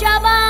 加班